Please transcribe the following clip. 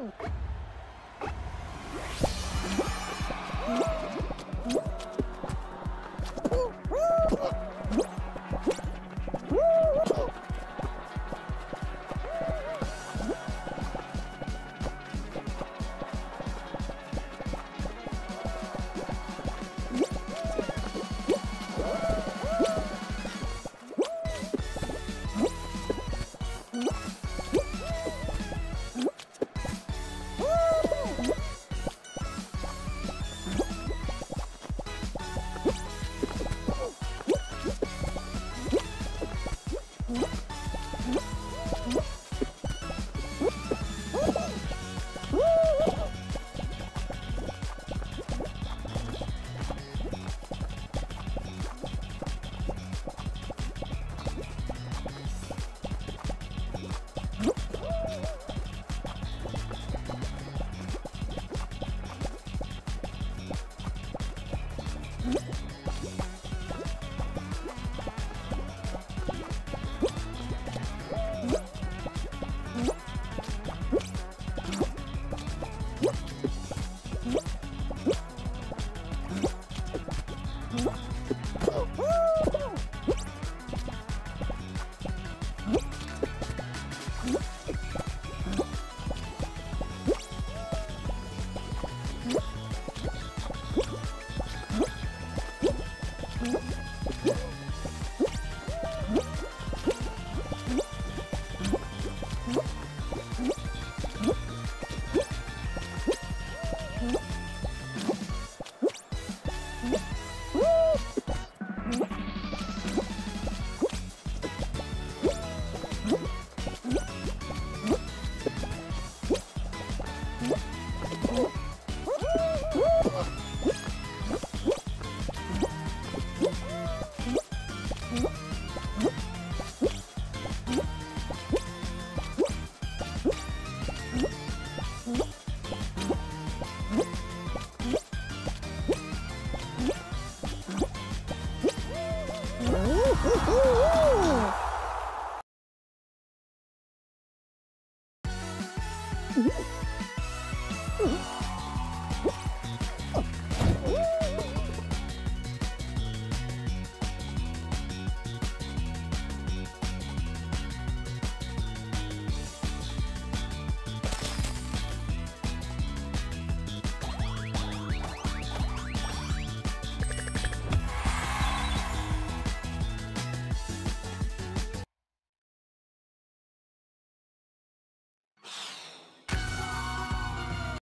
Ooh.